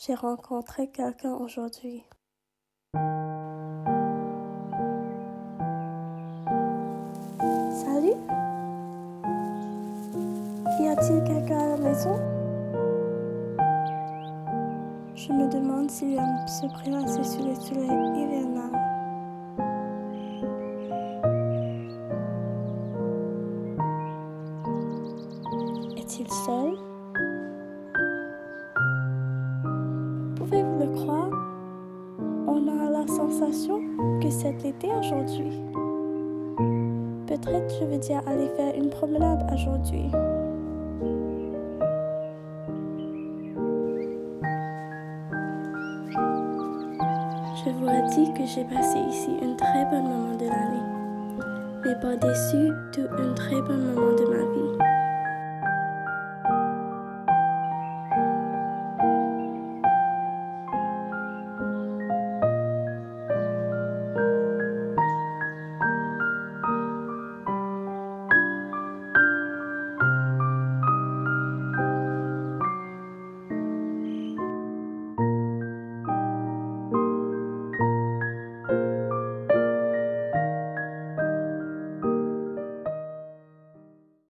J'ai rencontré quelqu'un aujourd'hui. Salut Y a-t-il quelqu'un à la maison? Je me demande s'il aime se prélasser sur le soleil hivernal. Est-il seul? Pouvez-vous le croire On a la sensation que c'est l'été aujourd'hui. Peut-être je veux dire aller faire une promenade aujourd'hui. Je vous ai dit que j'ai passé ici un très bon moment de l'année, mais pas déçu d'un très bon moment de ma vie.